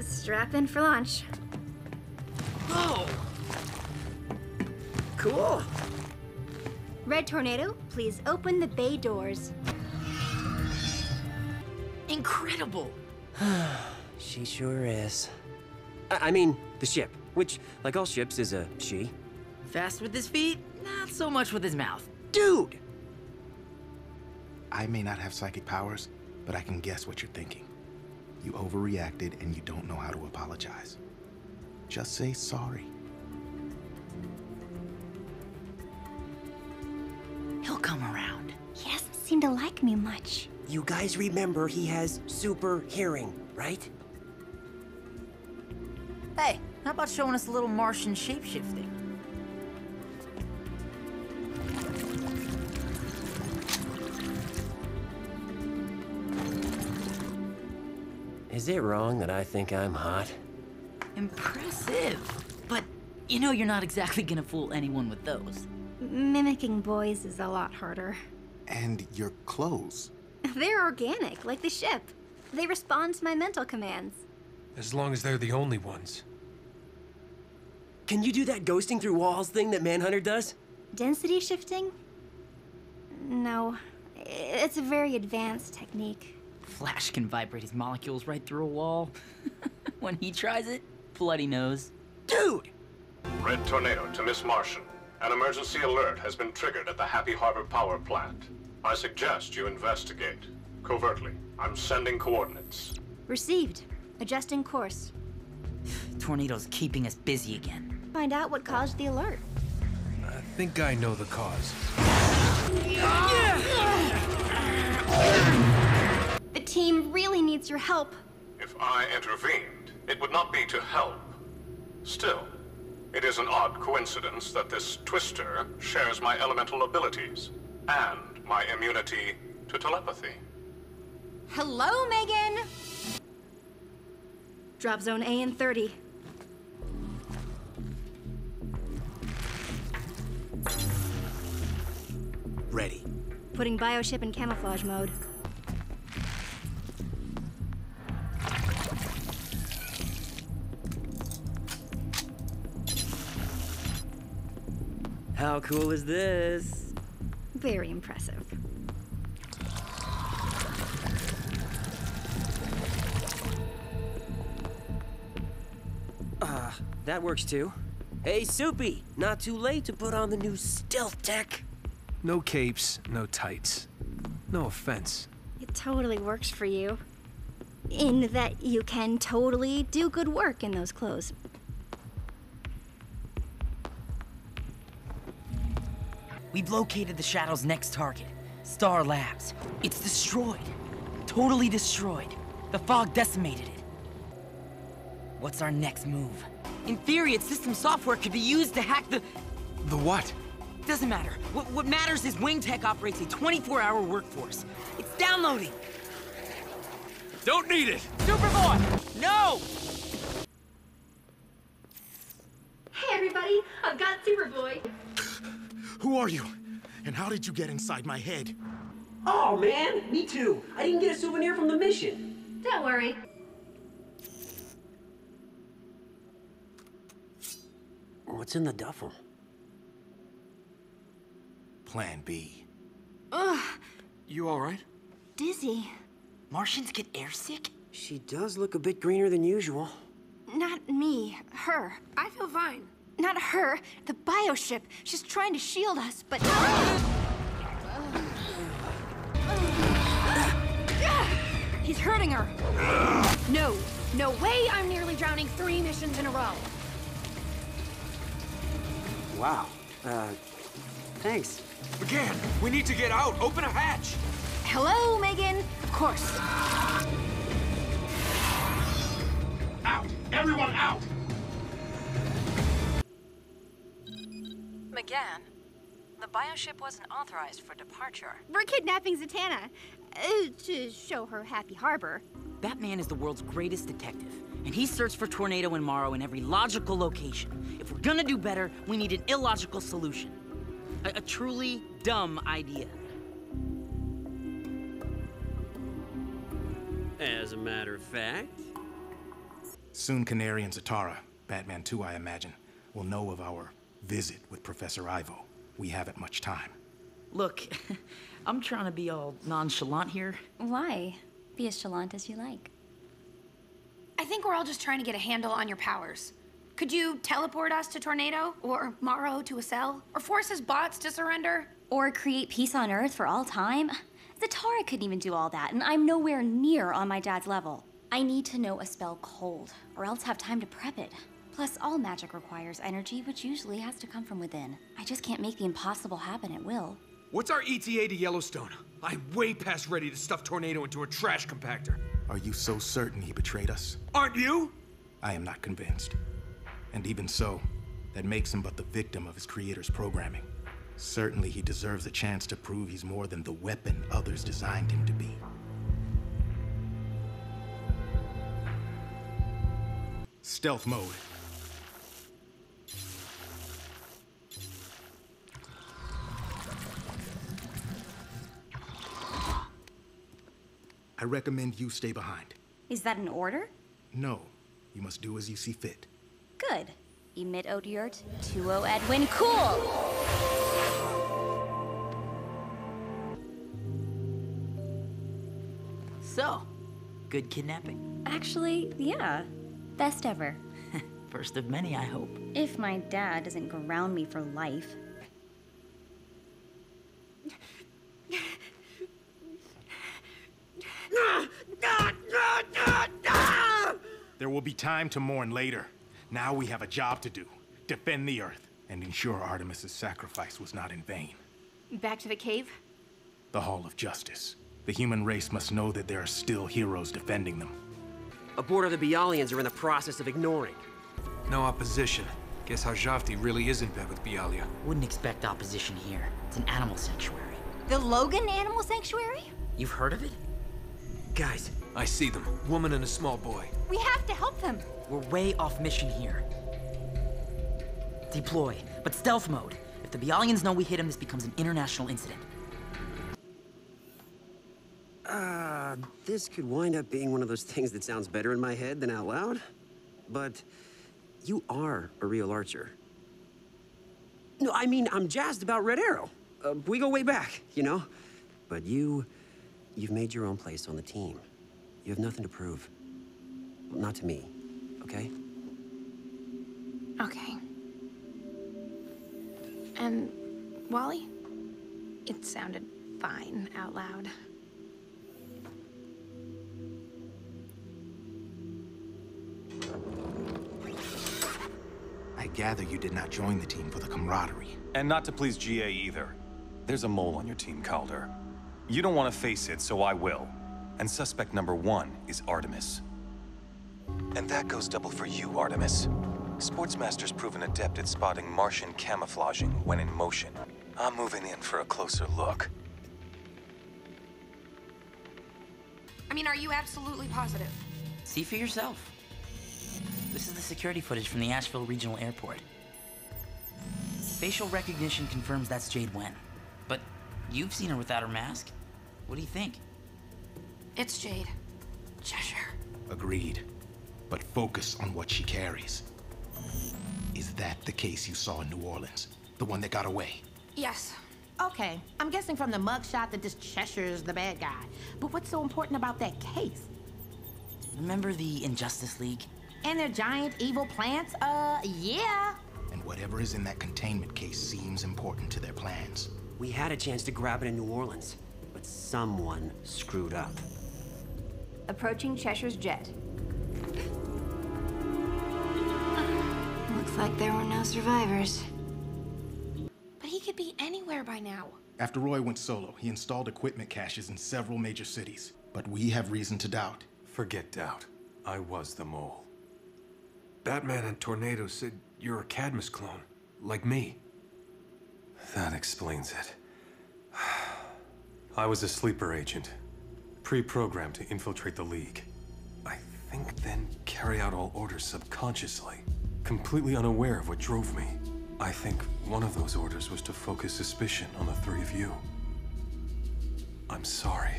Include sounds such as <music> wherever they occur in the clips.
Strap in for launch. Oh! Cool. Red Tornado, please open the bay doors. Incredible! <sighs> She sure is. I, I mean, the ship, which, like all ships, is a she. Fast with his feet, not so much with his mouth. Dude! I may not have psychic powers, but I can guess what you're thinking. You overreacted and you don't know how to apologize. Just say sorry. He'll come around. He doesn't seem to like me much. You guys remember he has super hearing, right? Hey, how about showing us a little Martian shapeshifting? Is it wrong that I think I'm hot? Impressive. But you know you're not exactly gonna fool anyone with those. Mimicking boys is a lot harder. And your clothes. <laughs> They're organic, like the ship. They respond to my mental commands. As long as they're the only ones. Can you do that ghosting through walls thing that Manhunter does? Density shifting? No. It's a very advanced technique. Flash can vibrate his molecules right through a wall. <laughs> when he tries it, bloody nose. Dude! Red Tornado to Miss Martian. An emergency alert has been triggered at the Happy Harbor power plant. I suggest you investigate. Covertly. I'm sending coordinates. Received. Adjusting course. <sighs> Tornado's keeping us busy again. Find out what caused the alert. I think I know the cause. The your help. If I intervened, it would not be to help. Still, it is an odd coincidence that this Twister shares my elemental abilities and my immunity to telepathy. Hello, Megan! Drop zone A in 30. Ready. Putting bioship in camouflage mode. How cool is this? Very impressive. Uh, that works too. Hey, Supey! Not too late to put on the new stealth tech. No capes, no tights. No offense. It totally works for you. In that you can totally do good work in those clothes. We've located the Shadow's next target, Star Labs. It's destroyed. Totally destroyed. The fog decimated it. What's our next move? In theory, its system software could be used to hack the... The what? Doesn't matter. What, what matters is WayneTech operates a 24-hour workforce. It's downloading. Don't need it! Superboy! No! Hey everybody, I've got Superboy. Who are you? And how did you get inside my head? Oh, man! Me too! I didn't get a souvenir from the mission. Don't worry. What's in the duffel? Plan B. Ugh, You alright? dizzy. Martians get airsick? She does look a bit greener than usual. Not me, her. I feel fine. Not her, the bioship. She's trying to shield us, but. He's hurting her. No, no way I'm nearly drowning three missions in a row. Wow. Uh, thanks. M'gann, we need to get out! Open a hatch! Hello, Megan. Of course. Out! Everyone out! M'gann, the bioship wasn't authorized for departure. We're kidnapping Zatanna uh, to show her Happy Harbor. Batman is the world's greatest detective, and he searched for Tornado and Morrow in every logical location. If we're gonna do better, we need an illogical solution. A, a truly dumb idea. As a matter of fact. Soon Canary and Zatara, Batman 2 I imagine, will know of our visit with Professor Ivo. We haven't much time. Look, <laughs> I'm trying to be all nonchalant here. Why? Be as chalant as you like. I think we're all just trying to get a handle on your powers. Could you teleport us to Tornado? Or Morrow to a cell? Or force his bots to surrender? Or create peace on Earth for all time? Zatara couldn't even do all that, and I'm nowhere near on my dad's level. I need to know a spell cold, or else have time to prep it. Plus, all magic requires energy, which usually has to come from within. I just can't make the impossible happen at will. What's our ETA to Yellowstone? I'm way past ready to stuff Tornado into a trash compactor. Are you so certain he betrayed us? Aren't you? I am not convinced. And even so, that makes him but the victim of his creator's programming. Certainly he deserves a chance to prove he's more than the weapon others designed him to be. Stealth mode. I recommend you stay behind. Is that an order? No, you must do as you see fit. Good. Emit Odiurt, 2-0 Edwin, cool! So, good kidnapping? Actually, yeah. Best ever. <laughs> First of many, I hope. If my dad doesn't ground me for life. There will be time to mourn later. Now we have a job to do. Defend the Earth and ensure Artemis's sacrifice was not in vain. Back to the cave? The Hall of Justice. The human race must know that there are still heroes defending them. A board of the Bialians are in the process of ignoring. No opposition. Guess Harjavti really is in bed with Bialia. Wouldn't expect opposition here. It's an animal sanctuary. The Logan Animal Sanctuary? You've heard of it? Guys, I see them. Woman and a small boy. We have to help them. We're way off mission here. Deploy, but stealth mode. If the Bialians know we hit him, this becomes an international incident. uh, this could wind up being one of those things that sounds better in my head than out loud. But you are a real archer. No, I mean, I'm jazzed about Red Arrow. Uh, we go way back, you know? But you, you've made your own place on the team. You have nothing to prove. Well, not to me, okay? Okay. And Wally? It sounded fine out loud. I gather you did not join the team for the camaraderie. And not to please GA either. There's a mole on your team, Kaldur. You don't want to face it, so I will. And suspect number one is Artemis. And that goes double for you, Artemis. Sportsmaster's proven adept at spotting Martian camouflaging when in motion. I'm moving in for a closer look. I mean, are you absolutely positive? See for yourself. This is the security footage from the Asheville Regional Airport. Facial recognition confirms that's Jade Nguyen. But you've seen her without her mask. What do you think? It's Jade. Cheshire. Agreed. But focus on what she carries. Is that the case you saw in New Orleans? The one that got away? Yes. Okay, I'm guessing from the mugshot that this Cheshire's the bad guy. But what's so important about that case? Remember the Injustice League? And their giant evil plants? Uh, yeah. And whatever is in that containment case seems important to their plans. We had a chance to grab it in New Orleans, but someone screwed up. Approaching Cheshire's jet. Looks like there were no survivors. But he could be anywhere by now. After Roy went solo, he installed equipment caches in several major cities. But we have reason to doubt. Forget doubt. I was the mole. Batman and Tornado said you're a Cadmus clone, like me. That explains it. <sighs> I was a sleeper agent, pre-programmed to infiltrate the League. I think then carry out all orders subconsciously, completely unaware of what drove me. I think one of those orders was to focus suspicion on the three of you. I'm sorry.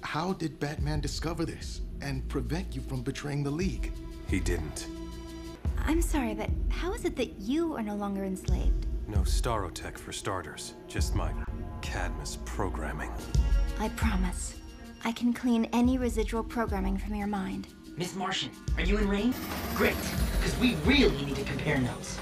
How did Batman discover this and prevent you from betraying the League? He didn't. I'm sorry, but how is it that you are no longer enslaved? No Starrotech for starters, just my Cadmus programming. I promise. I can clean any residual programming from your mind. Miss Martian, are you in range? Great, because we really need to compare notes.